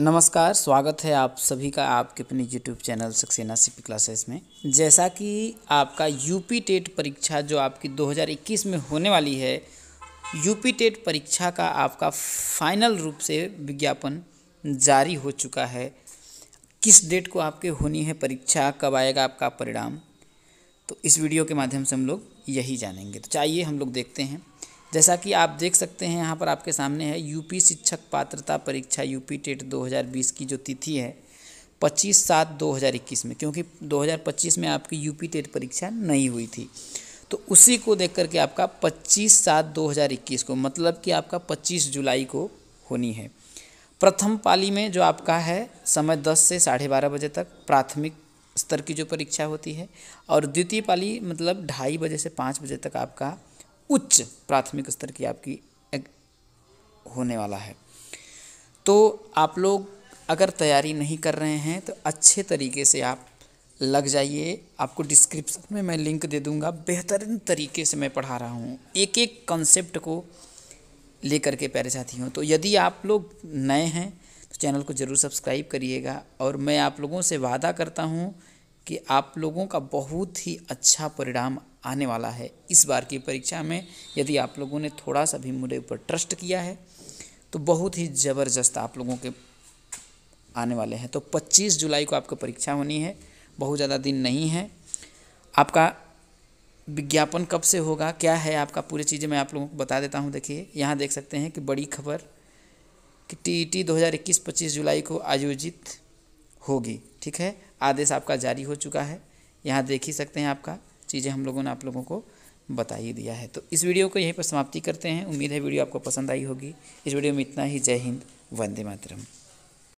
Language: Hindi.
नमस्कार, स्वागत है आप सभी का आपके अपने YouTube channel Saxena CP classes में। जैसा कि आपका यूपी टेट परीक्षा जो आपकी 2021 में होने वाली है, यूपी टेट परीक्षा का आपका फाइनल रूप से विज्ञापन जारी हो चुका है। किस डेट को आपके होनी है परीक्षा, कब आएगा आपका परिणाम तो इस वीडियो के माध्यम से हम लोग यही जानेंगे। तो चाहिए हम लोग देखते हैं। जैसा कि आप देख सकते हैं, यहाँ पर आपके सामने है, यूपी शिक्षक पात्रता परीक्षा, यूपी टेट 2020 की जो तिथि है 25 सात 2021 में, क्योंकि 2025 में आपकी यूपी टेट परीक्षा नहीं हुई थी। तो उसी को देख करके आपका 25 सात 2021 को मतलब कि आपका 25 जुलाई को होनी है। प्रथम पाली में जो आपका है, समय 10 से साढ़े बारह बजे तक प्राथमिक स्तर की जो परीक्षा होती है, और द्वितीय पाली मतलब ढाई बजे से पाँच बजे तक आपका उच्च प्राथमिक स्तर की आपकी होने वाला है। तो आप लोग अगर तैयारी नहीं कर रहे हैं तो अच्छे तरीके से आप लग जाइए। आपको डिस्क्रिप्शन में मैं लिंक दे दूँगा। बेहतरीन तरीके से मैं पढ़ा रहा हूँ। एक एक कॉन्सेप्ट को लेकर के प्यारे हूँ। तो यदि आप लोग नए हैं तो चैनल को ज़रूर सब्सक्राइब करिएगा। और मैं आप लोगों से वादा करता हूँ कि आप लोगों का बहुत ही अच्छा परिणाम आने वाला है। इस बार की परीक्षा में यदि आप लोगों ने थोड़ा सा भी मेरे ऊपर ट्रस्ट किया है तो बहुत ही ज़बरदस्त आप लोगों के आने वाले हैं। तो 25 जुलाई को आपको परीक्षा होनी है, बहुत ज़्यादा दिन नहीं है। आपका विज्ञापन कब से होगा, क्या है आपका पूरी चीज़ें मैं आप लोगों को बता देता हूँ। देखिए, यहाँ देख सकते हैं कि बड़ी खबर कि टी टी दो हज़ार इक्कीस पच्चीस जुलाई को आयोजित होगी, ठीक है? आदेश आपका जारी हो चुका है। यहाँ देख ही सकते हैं आपका। चीज़ें हम लोगों ने आप लोगों को बता ही दिया है। तो इस वीडियो को यहीं पर समाप्ति करते हैं। उम्मीद है वीडियो आपको पसंद आई होगी। इस वीडियो में इतना ही। जय हिंद। वंदे मातरम।